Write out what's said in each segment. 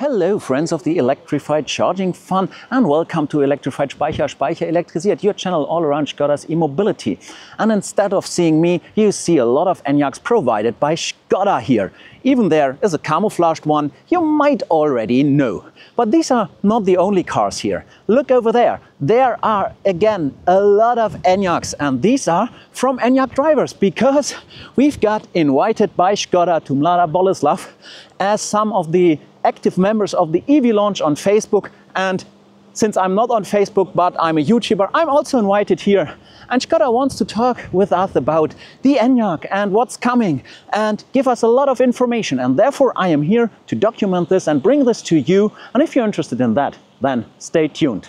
Hello, friends of the electrified charging fun, and welcome to Electrified Speicher, Speicher Elektrisiert, your channel all around Skoda's e-mobility. And instead of seeing me, you see a lot of Enyaqs provided by Skoda here. Even there is a camouflaged one you might already know. But these are not the only cars here. Look over there. There are again a lot of Enyaqs, and these are from Enyaq drivers because we've got invited by Skoda to Mlada Boleslav as some of the active members of the EV launch on Facebook. And since I'm not on Facebook, but I'm a YouTuber, I'm also invited here. And Skoda wants to talk with us about the Enyaq and what's coming and give us a lot of information. And therefore, I am here to document this and bring this to you. And if you're interested in that, then stay tuned.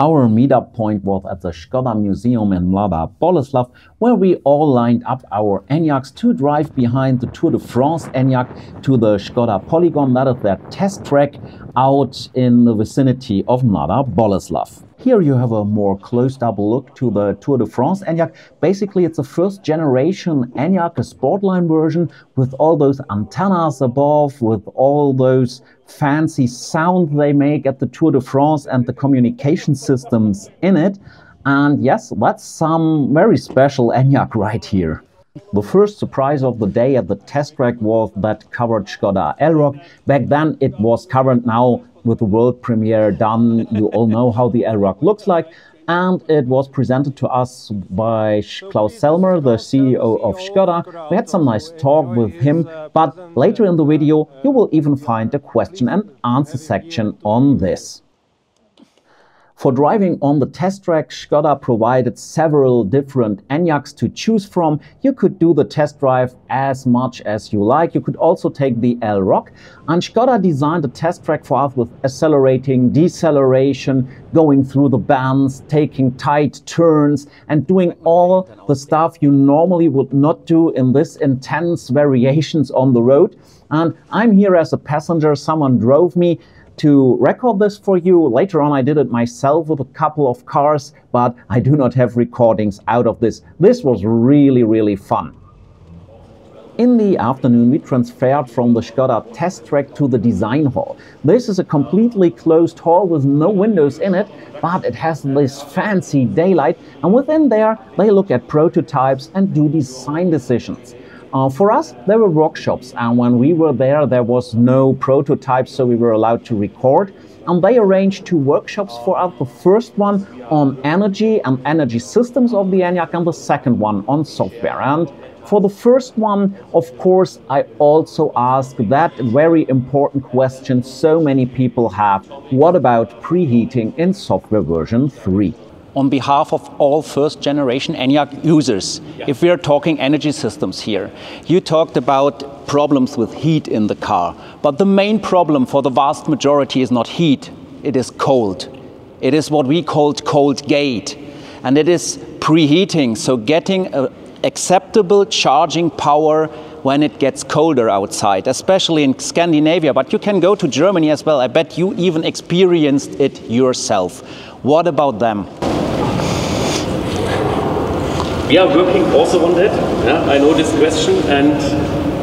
Our meetup point was at the Skoda Museum in Mlada Boleslav, where we all lined up our Enyaqs to drive behind the Tour de France Enyaq to the Skoda Polygon, that is their test track out in the vicinity of Mlada Boleslav. Here you have a more closed-up look to the Tour de France Enyaq. Basically, it's a first-generation Enyaq, a Sportline version with all those antennas above, with all those fancy sound they make at the Tour de France and the communication systems in it. And yes, that's some very special Enyaq right here. The first surprise of the day at the test track was that covered Skoda Elroq. Back then it was covered, now with the world premiere done, you all know how the Elroq looks like. And it was presented to us by Klaus Zellmer, the CEO of Skoda. We had some nice talk with him, but later in the video you will even find a question and answer section on this. For driving on the test track, Skoda provided several different Enyaqs to choose from. You could do the test drive as much as you like. You could also take the Elroq. And Skoda designed a test track for us with accelerating, deceleration, going through the bands, taking tight turns, and doing all the stuff you normally would not do in this intense variations on the road. And I'm here as a passenger. Someone drove me to record this for you. Later on, I did it myself with a couple of cars, but I do not have recordings out of this. This was really, really fun. In the afternoon, we transferred from the Skoda test track to the design hall. This is a completely closed hall with no windows in it, but it has this fancy daylight. And within there, they look at prototypes and do design decisions. Uh, for us, there were workshops, and when we were there, there was no prototype, so we were allowed to record. And they arranged two workshops for us. The first one on energy and energy systems of the Enyaq, and the second one on software. And for the first one, of course, I also ask that very important question so many people have. What about preheating in software version 3? On behalf of all first generation Enyaq users, yeah. if we are talking energy systems here. You talked about problems with heat in the car, but the main problem for the vast majority is not heat, it is cold. It is what we called cold gate, and it is preheating, so getting acceptable charging power when it gets colder outside, especially in Scandinavia, but you can go to Germany as well. I bet you even experienced it yourself. What about them? We are working also on that. Yeah? I know this question, and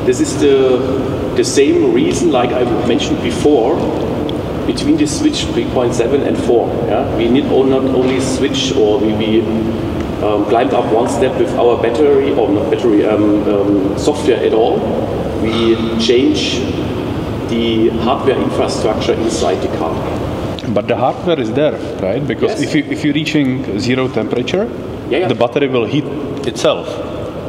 this is the the same reason, like I mentioned before, between the switch 3.7 and 4. Yeah? We need not only switch or we, we um, climbed up one step with our battery or not battery um, um, software at all. We change the hardware infrastructure inside the car. But the hardware is there, right? Because yes. if you if you're reaching zero temperature, yeah, yeah. the battery will heat itself.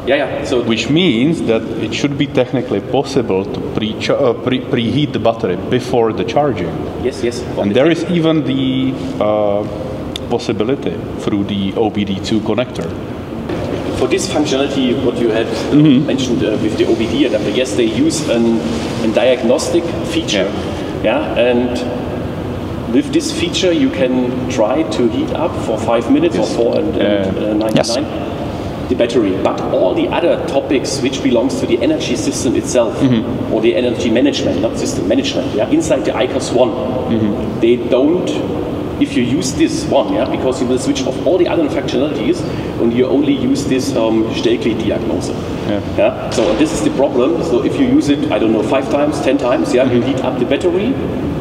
Yeah, yeah. So which means that it should be technically possible to pre uh, pre preheat the battery before the charging. Yes, yes. And there is even the uh, possibility through the OBD2 connector. For this functionality, what you had mm -hmm. mentioned uh, with the OBD adapter, yes, they use an, a diagnostic feature. Yeah, yeah and with this feature, you can try to heat up for five minutes yes. or four and, and uh, 99 yes. the battery. But all the other topics which belongs to the energy system itself mm -hmm. or the energy management, not system management, yeah, inside the ICAS one, mm -hmm. they don't if you use this one, yeah, because you will switch off all the other functionalities and you only use this um, diagnose. Yeah. yeah. So this is the problem. So if you use it, I don't know, five times, ten times, yeah, mm -hmm. you heat up the battery,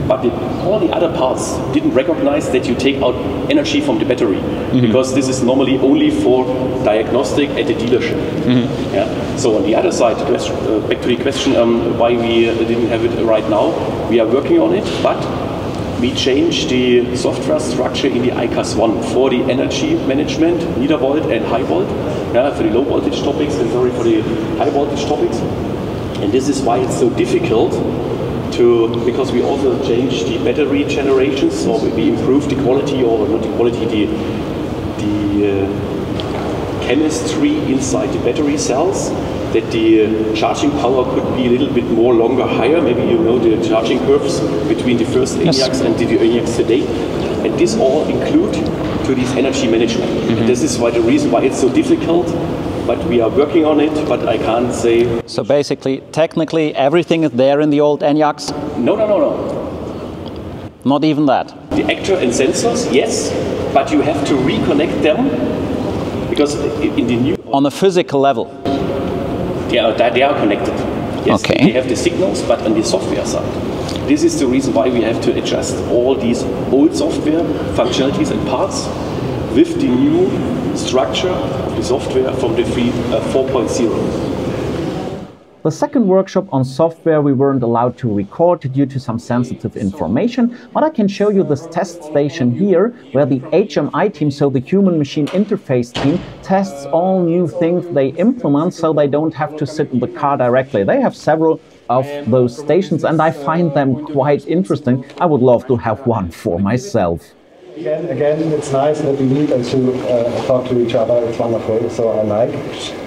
but the, all the other parts didn't recognize that you take out energy from the battery mm -hmm. because this is normally only for diagnostic at the dealership. Mm -hmm. Yeah. So on the other side, question, uh, back to the question um, why we uh, didn't have it right now, we are working on it, but we changed the software structure in the ICAS 1 for the energy management, meter and high volt, yeah, for the low voltage topics and sorry for the high voltage topics. And this is why it's so difficult to, because we also changed the battery generations, so we improved the quality or not the quality, the, the uh, chemistry inside the battery cells that the charging power could be a little bit more longer, higher. Maybe you know the charging curves between the first yes. Enyaqs and the Enyaqs today. And this all include to this energy management. Mm -hmm. this is why the reason why it's so difficult but we are working on it, but I can't say. So basically, technically, everything is there in the old Enyaqs? No, no, no, no. Not even that? The actor and sensors, yes, but you have to reconnect them because in the new. On a physical level? They are, they are connected. Yes, okay. They have the signals, but on the software side. This is the reason why we have to adjust all these old software functionalities and parts with the new structure of the software from the uh, 4.0. The second workshop on software we weren't allowed to record due to some sensitive information, but I can show you this test station here where the HMI team, so the human machine interface team, tests all new things they implement so they don't have to sit in the car directly. They have several of those stations and I find them quite interesting. I would love to have one for myself. Again, again, it's nice that we meet and to uh, talk to each other. It's wonderful, so I like.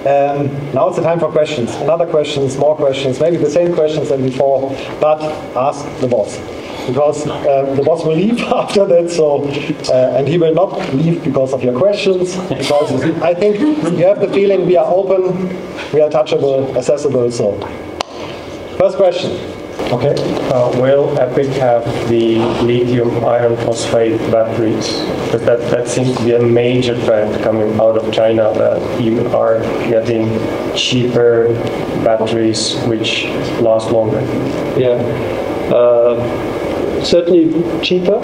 Um, now it's the time for questions. Another questions, more questions, maybe the same questions than before, but ask the boss. Because uh, the boss will leave after that, so uh, and he will not leave because of your questions. Because I think you have the feeling we are open, we are touchable, accessible. So, first question. Okay. Uh, will Epiq have the lithium iron phosphate batteries? Because that, that seems to be a major trend coming out of China that you are getting cheaper batteries which last longer. Yeah. Uh, certainly cheaper.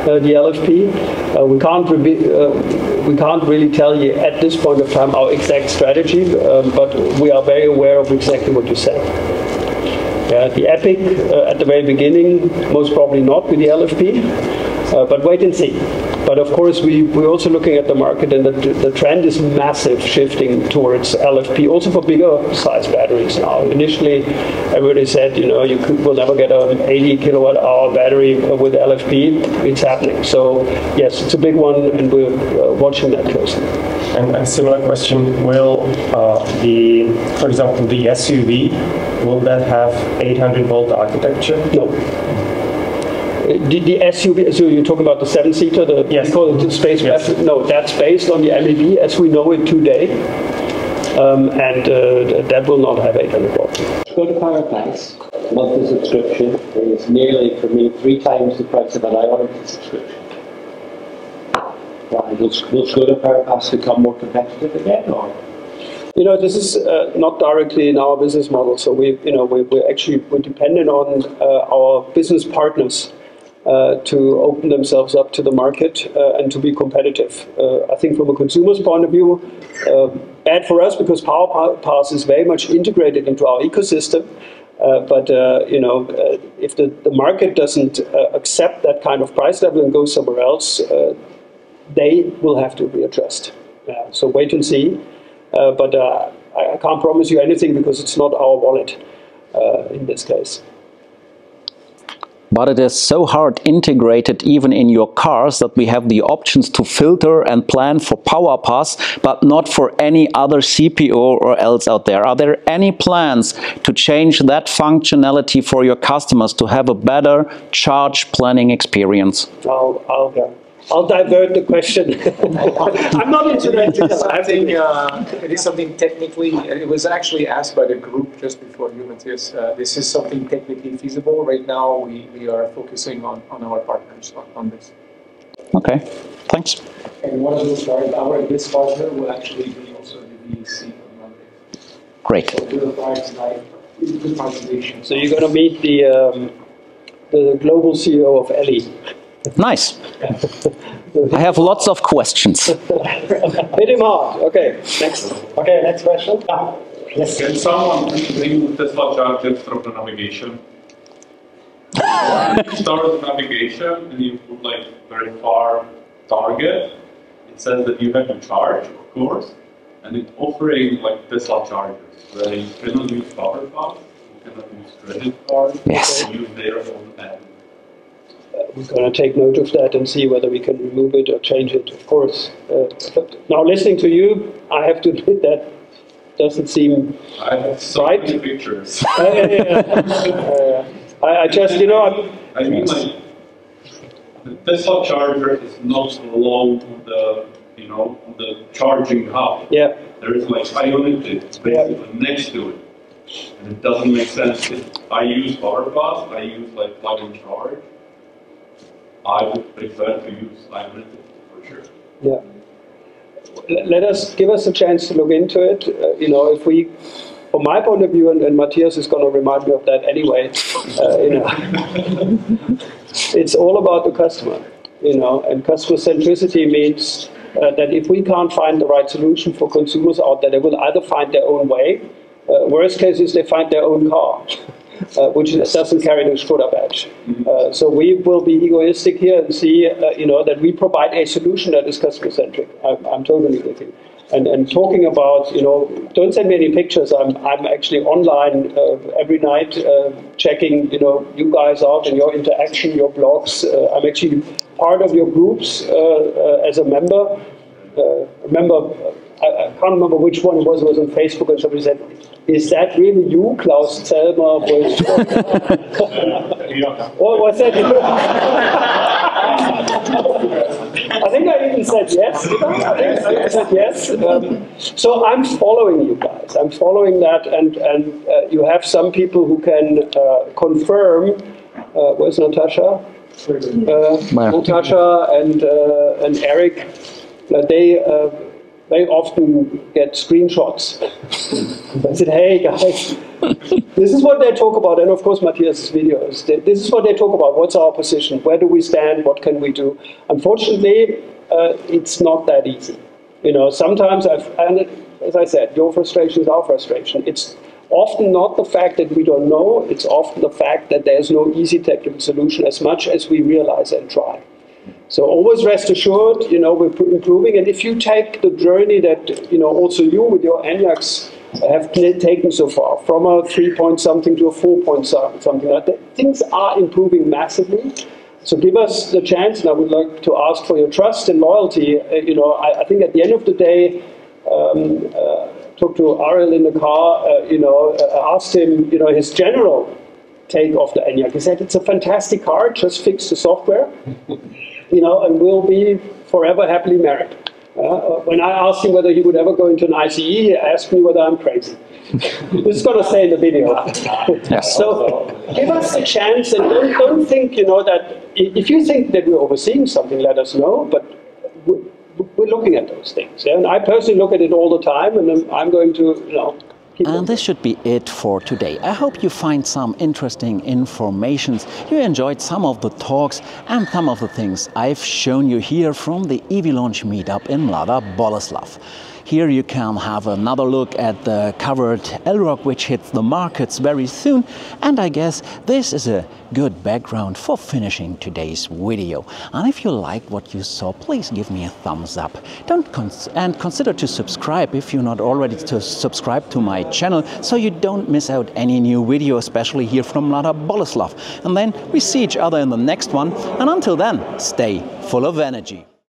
Uh, the LFP. Uh, we can't uh, we can't really tell you at this point of time our exact strategy, um, but we are very aware of exactly what you said. Yeah, the Epiq uh, at the very beginning, most probably not with the LFP, uh, but wait and see. But of course, we, we're also looking at the market, and the, the trend is massive shifting towards LFP, also for bigger size batteries now. Initially, everybody said, you know, you could, will never get an 80 kilowatt hour battery with LFP. It's happening. So, yes, it's a big one, and we're uh, watching that closely. And a similar question, will uh, the, for example, the SUV, will that have 800 volt architecture? No. The, the SUV, so you're talking about the seven-seater, the, yes. call it the space yes. No, that's based on the MEB as we know it today. Um, and uh, that will not have 800 volt. Go to PowerPass, monthly subscription, it's nearly, for me, three times the price of an IONITY subscription. Why? Will, will Skoda PowerPass become more competitive again, or? You know, this is uh, not directly in our business model. So we, you know, we, we're actually we're dependent on uh, our business partners to open themselves up to the market uh, and to be competitive. Uh, I think from a consumer's point of view, uh, bad for us because PowerPass is very much integrated into our ecosystem. but you know, if the, the market doesn't accept that kind of price level and go somewhere else, they will have to readjust. Uh, so wait and see. Uh, but uh, I, can't promise you anything because it's not our wallet uh, in this case. But it is so hard integrated even in your cars that we have the options to filter and plan for PowerPass but not for any other CPO or else out there. Are there any plans to change that functionality for your customers to have a better charge planning experience? I'll, I'll, I'll divert the question. I'm not interested. I think uh, it is something technically, it was actually asked by the group just before you, Matthias. Uh, this is something technically feasible. Right now, we, we are focusing on, on our partners on, on this. Okay, thanks. And one of those drive our this partner will actually be also the VEC on Monday. Great. So we'll provide tonight good participation. So you're going to meet the um, the global CEO of Elli. Nice. I have lots of questions. Hit him hard. Okay, next. Okay, next question. Yes. Can someone remove Tesla chargers from the navigation? you start the navigation and you put like very far target. It says that you have to charge, of course, and it's offering like Tesla chargers where you cannot use PowerPass, you cannot use credit card, yes. you use their own app. Uh, we're going to take note of that and see whether we can remove it or change it, of course. Uh, now, listening to you, I have to admit that doesn't seem I have so right. many pictures. uh, I, I, just, you know, I'm, I mean, like the Tesla charger is not along the, you know, the charging hub. Yeah. There is like Ionity basically yeah. next to it, and it doesn't make sense. If I use PowerPass, I use like plug and charge. I would prefer to use Ionity for sure. Yeah let us give us a chance to look into it. Uh, you know, if we, from my point of view, and, and Matthias is going to remind me of that anyway. Uh, you know, it's all about the customer. You know, and customer centricity means uh, that if we can't find the right solution for consumers out there, they will either find their own way. Uh, worst case is they find their own car uh, which doesn't carry the Skoda badge. Uh, so we will be egoistic here and see, uh, you know, that we provide a solution that is customer centric. I'm, I'm totally with you. And, and talking about, you know, don't send me any pictures. I'm, I'm actually online uh, every night uh, checking, you know, you guys out and your interaction, your blogs. Uh, I'm actually part of your groups as a member. remember, I, I, can't remember which one it was. It was on Facebook, and somebody said, "Is that really you, Klaus Zellmer?" what was that? I think I even said yes. I think I said yes. Um, so I'm following you guys. I'm following that, and and uh, you have some people who can uh, confirm. Uh, where's Natasha? Uh, Natasha and uh, and Eric. they uh, very often get screenshots. I said, hey guys, this is what they talk about, and of course Matthias' videos. This is what they talk about. What's our position? Where do we stand? What can we do? Unfortunately, uh, it's not that easy. You know, sometimes I've, and as I said, your frustration is our frustration. It's often not the fact that we don't know, it's often the fact that there's no easy technical solution as much as we realize and try. So always rest assured, you know, we're improving. And if you take the journey that, you know, also you with your Enyaqs have taken so far, from a three point something to a four point something like that, things are improving massively. So give us the chance, and I would like to ask for your trust and loyalty. Uh, you know, I, I, think at the end of the day, um, uh, talked to Ariel in the car, uh, you know, uh, asked him, you know, his general take of the Enyaq. He said, it's a fantastic car, just fix the software you know, and we'll be forever happily married. Uh, when I asked him whether he would ever go into an ICE, he asked me whether I'm crazy. this is going to say in the video. yes. So give us a chance and don't, don't think, you know, that if you think that we're overseeing something, let us know, but we're looking at those things. And I personally look at it all the time, and I'm going to, you know, and this should be it for today. I hope you find some interesting informations. You enjoyed some of the talks and some of the things I've shown you here from the EV Launch meetup in Mlada Boleslav. Here you can have another look at the covered Elroq which hits the markets very soon and I guess this is a good background for finishing today's video. And if you like what you saw, please give me a thumbs up. Don't cons and consider to subscribe if you're not already to subscribe to my channel so you don't miss out any new video, especially here from Lada Boleslav. And then we see each other in the next one. And until then, stay full of energy.